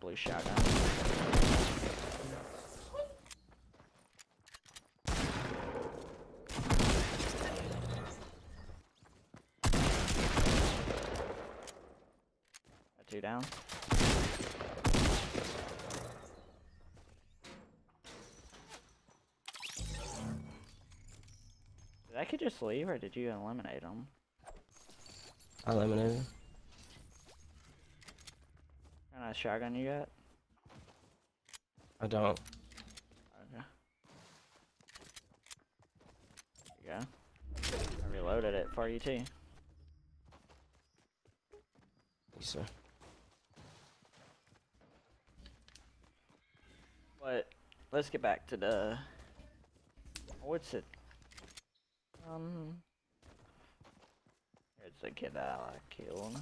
blue shotgun. Two down. Did I could just leave, or did you eliminate them? I eliminated. What kind of shotgun you got? I don't. Okay. There you go. I reloaded it for you too. Sir. But let's get back to the what's it? Um, it's the kid that I killed.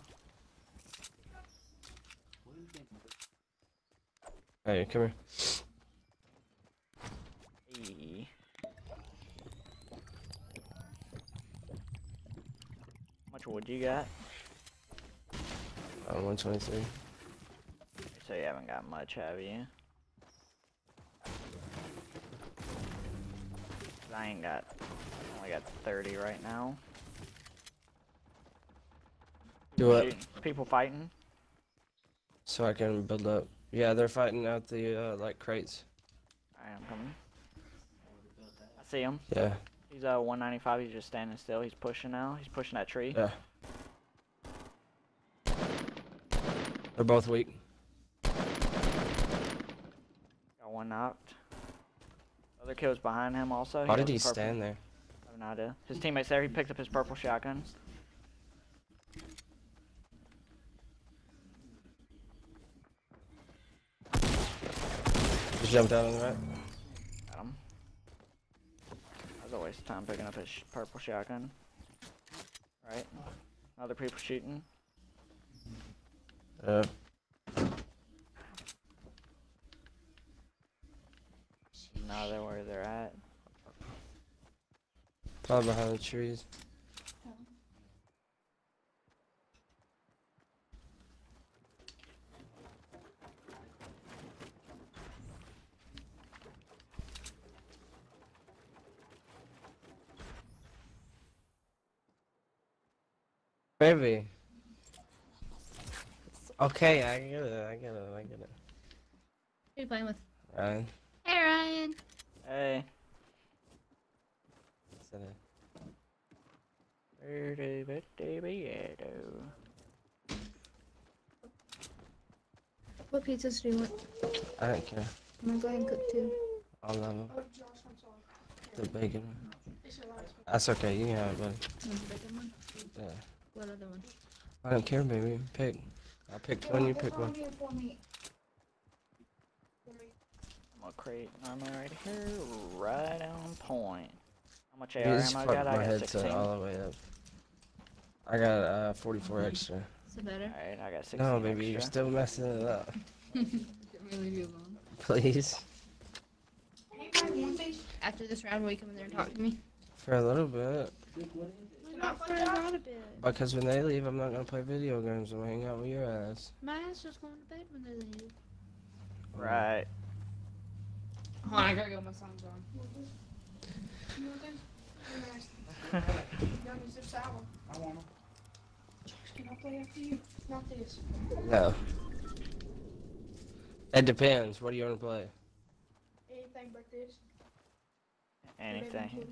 Hey, come here. Hey. How much wood you got? Uh, 123. So you haven't got much, have you? I ain't got, I only got 30 right now. Do what? People fighting? So I can build up. Yeah, they're fighting out the uh, like crates. I am coming. I see him. Yeah, He's uh 195. He's just standing still. He's pushing now. He's pushing that tree. yeah. They're both weak. Got one knocked. Other kill kill's behind him also. Why has did he purple- stand there? I have no idea. His teammate's there. He picked up his purple shotgun. Just jumped out on the right. Got him. That was a waste of time picking up his sh- purple shotgun. Right? Other people shooting. Uh. Yeah. Now they're where they're at. Probably behind the trees. Baby. Okay, I get it, I get it, I get it. Who you playing with? Ryan, Hey Ryan. Hey. What pizzas do you want? I don't care. I'm gonna go ahead and cook two. All of them. The bacon. That's okay, you can have it, buddy. The bacon one? Yeah. What other one? I don't care, baby. Pick. I picked one, you pick one. I'm gonna create an armor right here, right on point. How much AR You ammo I fucked got? I my got headset 16. all the way up. I got uh 44 extra. Is it better? Alright, I got 16 No, baby, you're still messing it up. Can we leave you alone? Please. After this round, will you come in there and talk to me? For a little bit. Not for a of bit. Because when they leave, I'm not gonna play video games. I'm gonna hang out with your ass. My ass just going to bed when they leave. Right. Hold on, I gotta get my songs on. I want 'em. Can I play after you? Not this. No. It depends. What do you want to play? Anything but this. Anything.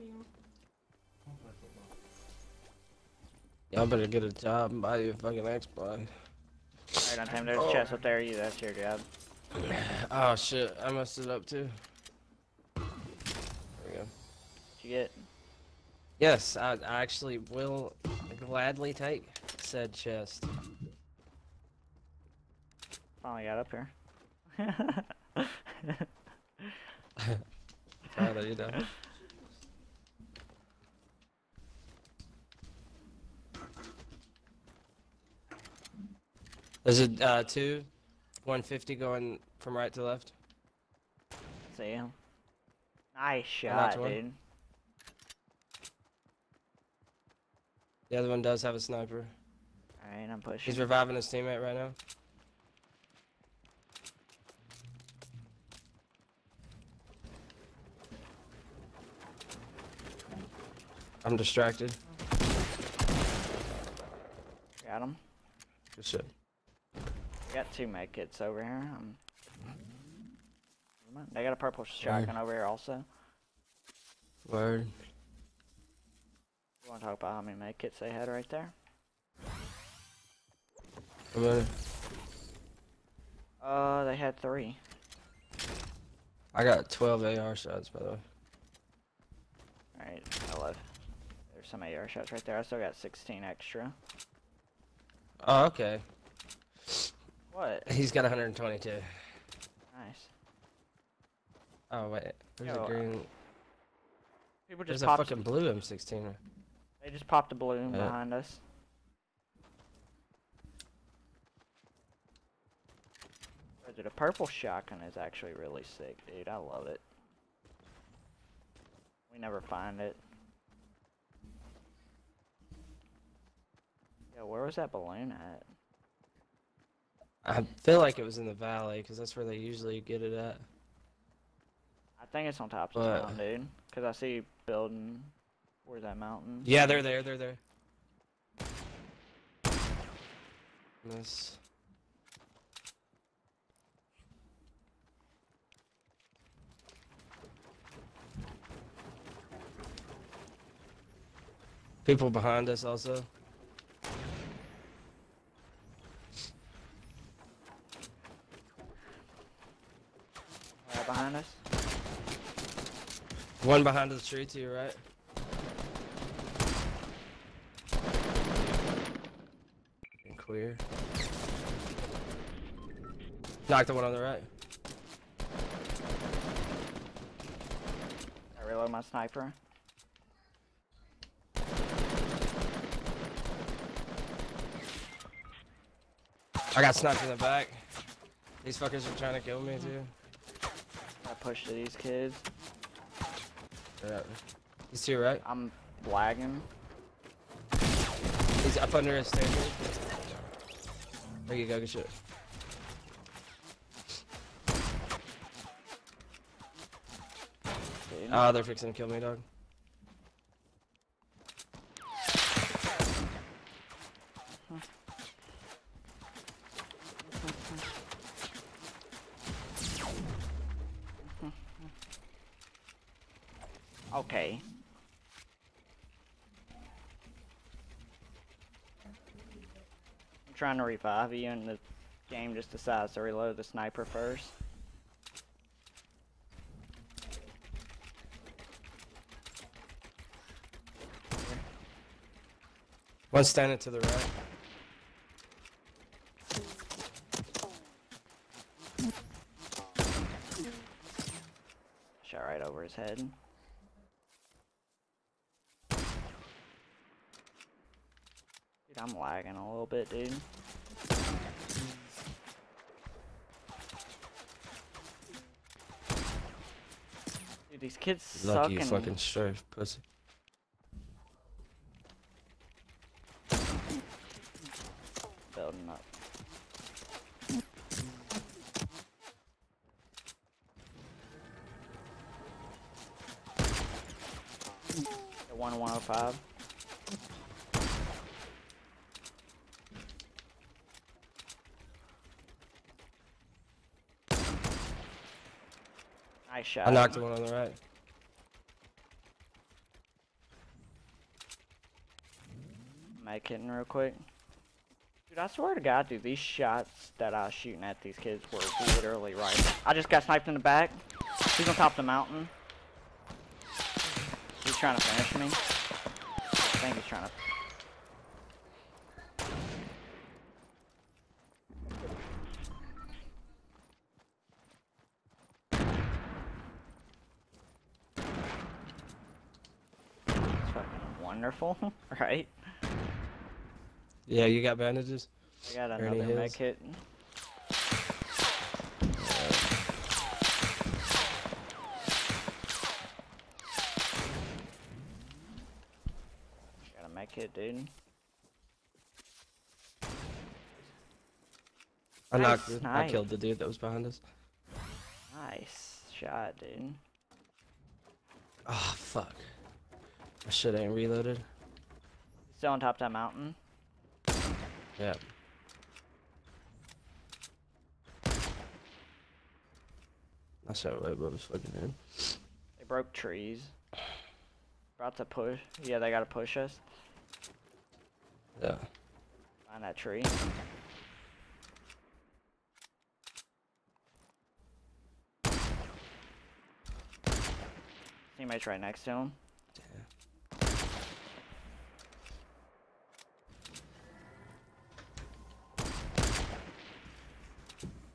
Y'all better get a job and buy you a fucking Xbox. Alright, on time. There's a chest up there. You, that's your job. Oh shit, I messed it up too. There we go. What you get? Yes, I, I actually will gladly take said chest. Finally got up here. Of you, though. Is it uh, two, 150 going from right to left. See him. Nice shot, dude. The other one does have a sniper. Alright, I'm pushing. He's reviving his teammate right now. I'm distracted. Got him. Good shit. Got two med kits over here. Um, they got a purple shotgun over here also. Word. You want to talk about how many med kits they had right there? On. Uh, they had three. I got 12 AR shots, by the way. Alright, I love. There's some AR shots right there. I still got 16 extra. Oh, okay. What? He's got 122. Nice. Oh, wait. There's Yo, a green. People There's just a popped. fucking blue M16. They just popped a balloon Yeah. behind us. But The purple shotgun is actually really sick, dude. I love it. We never find it. Yeah, where was that balloon at? I feel like it was in the valley, because that's where they usually get it at. I think it's on top of But- town, dude. Cause I see building. Where's that mountain? Yeah, they're there, they're there. This. People behind us also. Right behind us. One behind the tree to your right. And Clear. Knocked the one on the right. I reload my sniper. I got sniped in the back. These fuckers are trying to kill me too. Push to these kids. Yeah. He's to your right. I'm lagging. He's up under his standard. There you go, good shit. Dude. Oh, ah, they're fixing to kill me, dog. Okay. I'm trying to revive you and the game just decides to reload the sniper first. One standing to the right. Shot right over his head. I'm lagging a little bit, dude. Dude, these kids Lucky suck. Lucky fucking strafe, pussy. Building up. One one o five. Nice shot. I knocked the one on the right. Make hitting real quick. Dude, I swear to God, dude, these shots that I was shooting at these kids were literally right. I just got sniped in the back. He's on top of the mountain. He's trying to finish me. I think he's trying to. It's wonderful, right? Yeah, you got bandages? I got another med kit. Got a med kit, dude. I Nice knocked it. I killed the dude that was behind us. Nice shot, dude. Oh, fuck. My shit ain't reloaded. Still on top of that mountain. Yeah. That's how I was fucking in. They broke trees. About to push. Yeah, they gotta push us. Yeah. Find that tree. Teammates right next to him.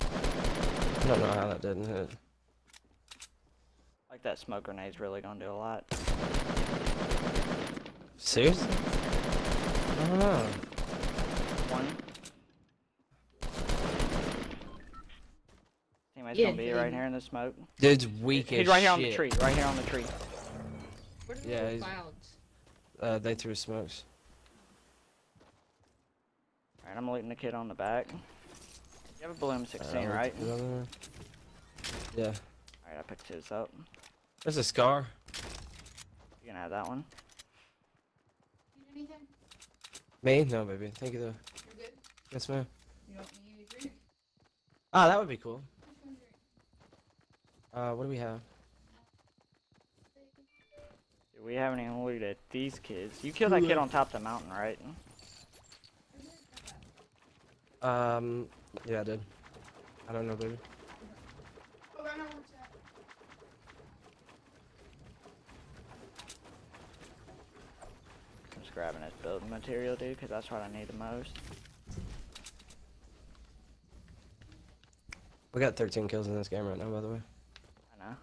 I don't know how that didn't hit. Like that smoke grenade's really gonna do a lot. Seriously? I don't know. One. Teammate's Yeah, gonna be right here in the smoke. Dude's weak He's as right here on the tree. Right here on the tree. Where did Yeah, the he's- clouds? Uh, they threw smokes. Alright, I'm looting the kid on the back. You have a blue M16, Uh, right? is that on there? Yeah. Alright, I picked his up. There's a scar. You can have that one. Need anything? Me? No, baby. Thank you though. You're good? Yes, ma'am. You don't need any drink? Ah, that would be cool. Which one drink? Uh, what do we have? Dude, we haven't even looked at these kids. You killed that kid on top of the mountain, right? Um, yeah, I did. I don't know, baby. I know where it's at. I'm just grabbing this building material, dude, because that's what I need the most. We got 13 kills in this game right now, by the way. I know.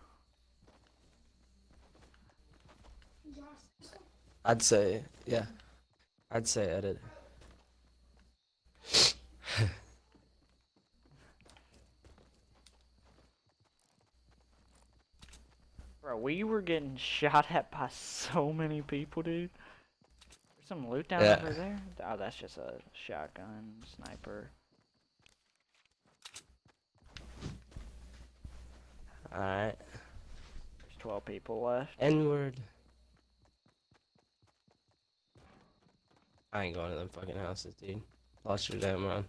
I'd say, yeah. I'd say edit. Bro, we were getting shot at by so many people, dude. There's some loot down Yeah. over there. Oh, that's just a shotgun sniper. Alright. There's 12 people left. N-word. I ain't going to them fucking houses, dude. Lost your damn mind.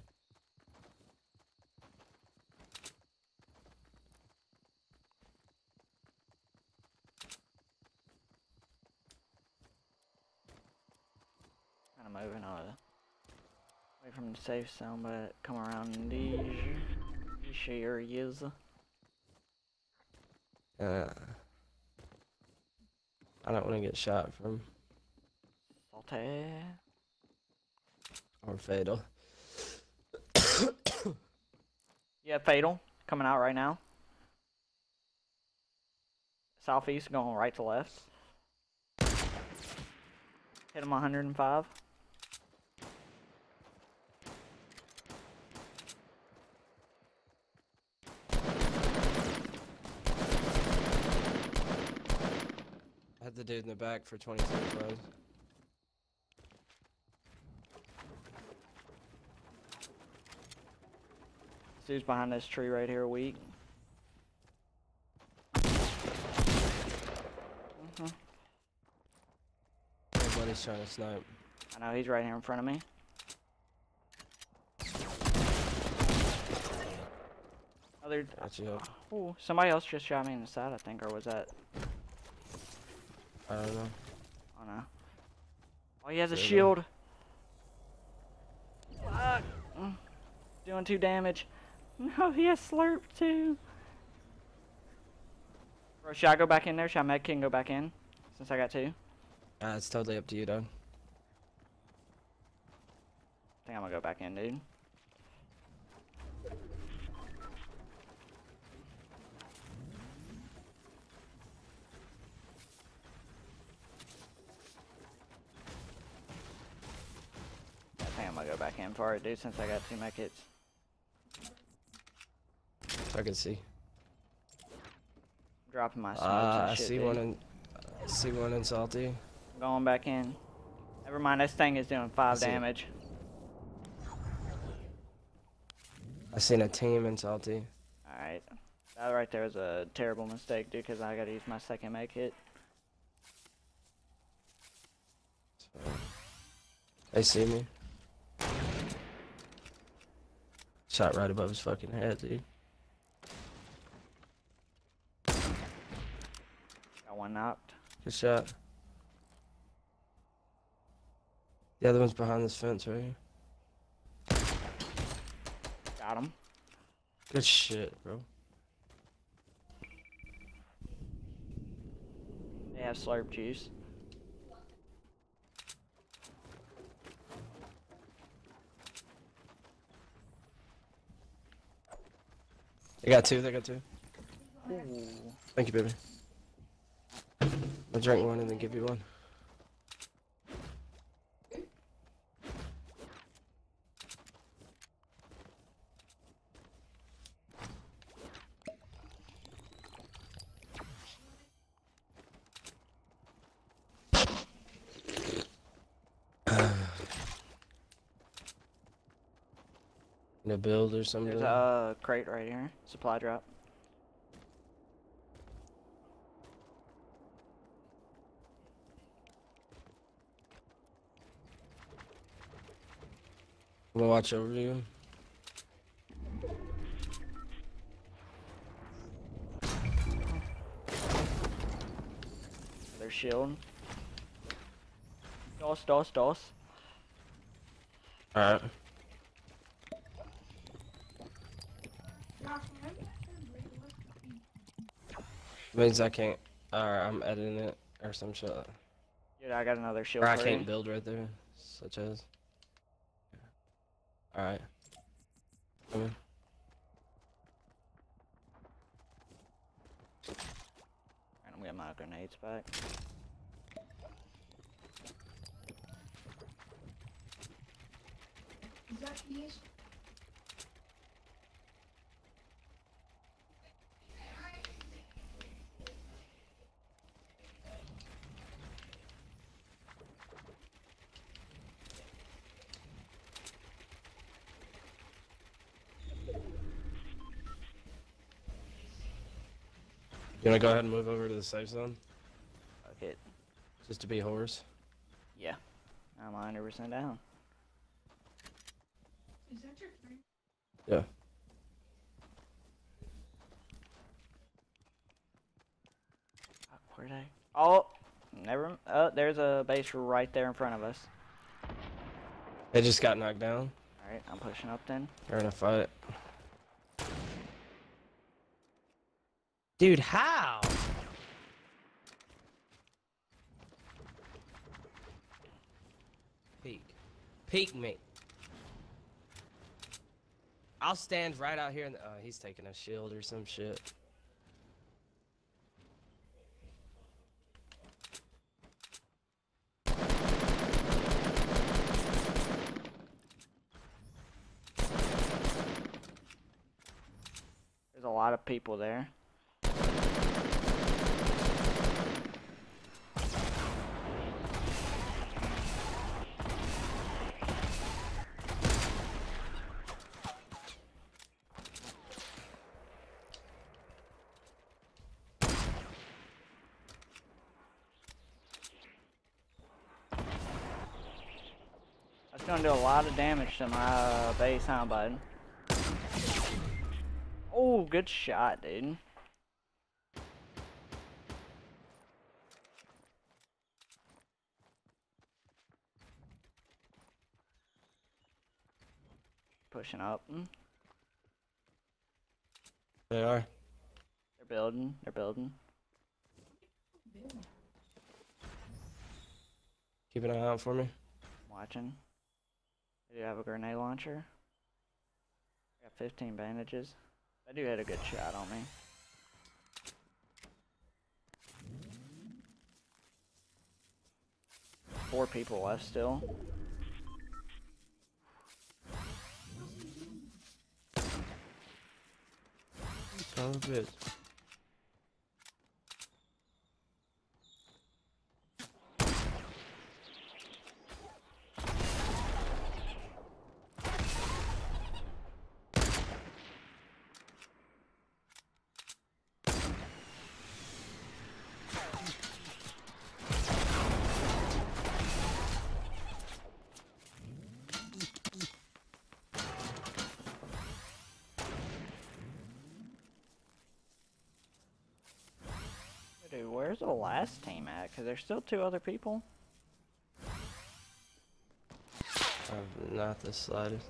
Moving on. Away from the safe zone, but come around these, these areas. Uh, I don't want to get shot from Salty. or fatal. Yeah, fatal. Coming out right now. Southeast going right to left. Hit him 105. The dude in the back for 23 close. Dude's behind this tree right here, weak. hmm Everybody's trying to snipe. I know he's right here in front of me. Other. Got you up. Oh, somebody else just shot me in the side, I think, or was that? I don't know. Oh no. Oh, he has a shield. Fuck. Doing two damage. No, he has slurp too. Bro, should I go back in there? Should I med kit and go back in? Since I got two? Uh, it's totally up to you, dog. I think I'm gonna go back in, dude. I think I'm gonna back in for it, dude, since I got two med kits. I can see. Dropping my smokes Uh, I shit, see dude. one in. I see one in salty. Going back in. Never mind, this thing is doing five it. damage. I seen a team in salty. Alright. That right there was a terrible mistake, dude, because I gotta use my second med kit. They see me. Shot right above his fucking head, dude. Got one knocked. Good shot. The other one's behind this fence right here. Got him. Good shit, bro. They have slurp juice. They got two, they got two. Ooh. Thank you, baby. I'll drink one and then give you one. Build or something? There's a uh, crate right here. Supply drop. I'm gonna watch over you. Their shield. Dos, dos, dos. Alright. Not for him. Means I can't. Alright, I'm editing it or some shit. Or Dude, I got another shield I for can't you. build right there. Such as. Alright. Come in. And I'm getting my grenades back. Is that the issue? You wanna go ahead and move over to the safe zone? Fuck it. Just to be horse? Yeah. I'm 100% down. Is that your friend? Yeah. Where'd I? Eh? Oh! Never. Oh, there's a base right there in front of us. They just got knocked down. Alright, I'm pushing up then. They're in a fight. Dude, how? Peek. Peek me. I'll stand right out here and oh, he's taking a shield or some shit. There's a lot of people there. That's gonna do a lot of damage to my uh, base, huh, bud? Oh, good shot, dude. Pushing up. Mm, They are. They're building. They're building. Keep an eye out for me. Watching. They do have a grenade launcher. I got 15 bandages. That dude had a good shot on me. Four people left still. Son of a bitch. Where's the last team at? Cause there's still two other people. I'm not the slightest.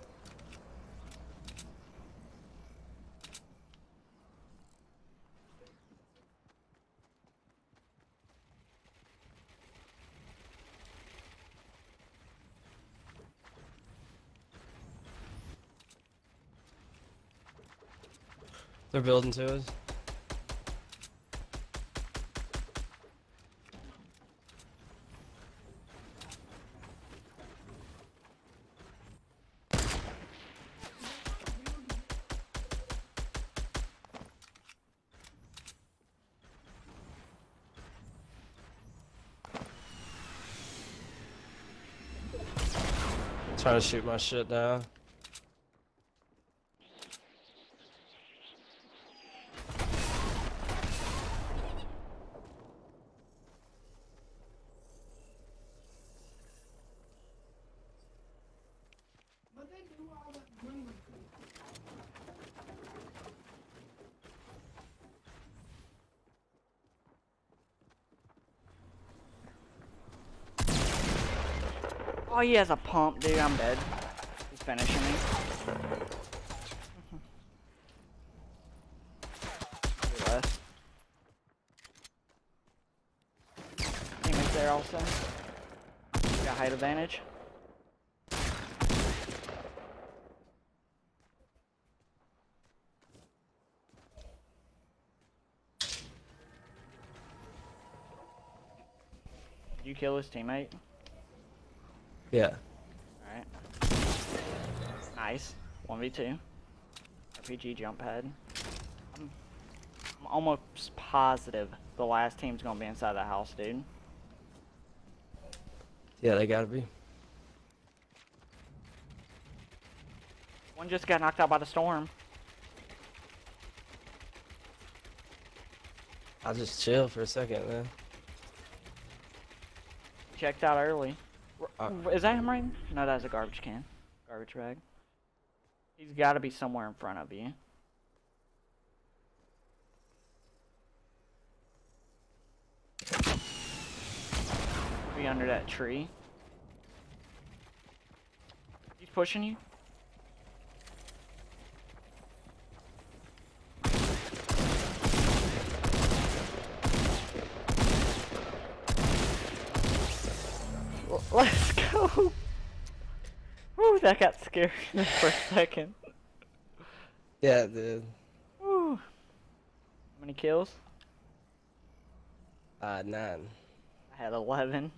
They're building to us. Trying to shoot my shit down. Oh, he has a pump, dude. I'm dead. He's finishing me. Teammates there also. Got height advantage. You kill his teammate? Yeah. Alright. Nice. 1v2. RPG jump pad. I'm, I'm almost positive the last team's gonna be inside the house, dude. Yeah, they gotta be. One just got knocked out by the storm. I'll just chill for a second, man. Checked out early. Uh, Is that him right? No, that's a garbage can. Garbage bag. He's gotta be somewhere in front of you. Be under that tree. He's pushing you. Ooh, that got scary for a second. Yeah, dude. Ooh. How many kills? Uh, nine. I had 11.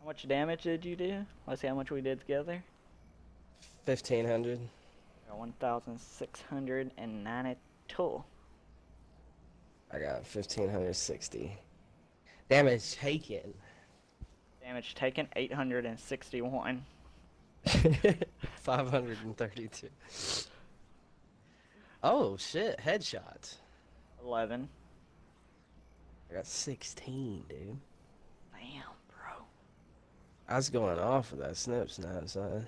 How much damage did you do? Let's see how much we did together. 1500. Got 1,692. I got 1560. Damage taken. Damage taken 861. 532. Oh shit, headshots. 11. I got 16, dude. Damn, bro. I was going off with that snip snap, son.